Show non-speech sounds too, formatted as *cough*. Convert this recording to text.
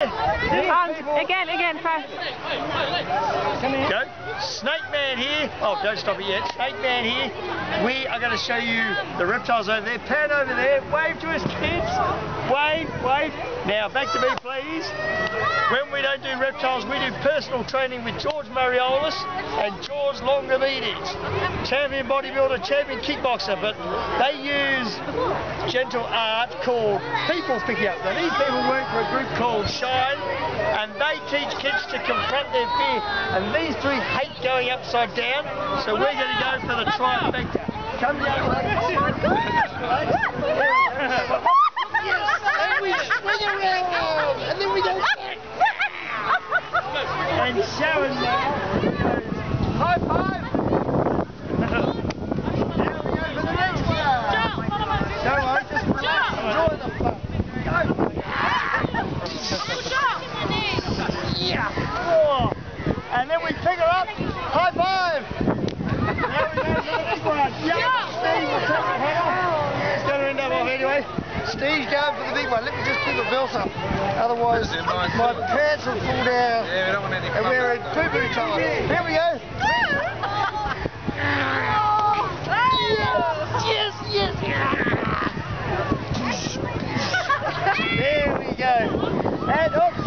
Again, again, first. Go. Snake Man here. Oh, don't stop it yet. Snake Man here. We are going to show you the reptiles over there. Pan over there. Wave to us, kids. Wave, wave. Now, back to me, please. When we don't do reptiles, we do personal training with George Mariolis and George Longamides. Champion bodybuilder, champion kickboxer, but they use gentle art called people picking up. Now, these people work for a group called Shine, and they teach kids to confront their fear. And these three hate going upside down, so we're going to go for the trifecta. Come down, oh ladies. And we swing around, and then we go back. *laughs* And Sharon now. High five. yeah. And then we pick her up. High five. now going to end up off anyway. Steve's going for the big one. Let me just keep the belt up. Otherwise, my pants will fall down. Yeah, we don't want any And we're in poo-poo time. Here we go. *laughs* yeah. Head up. Oh,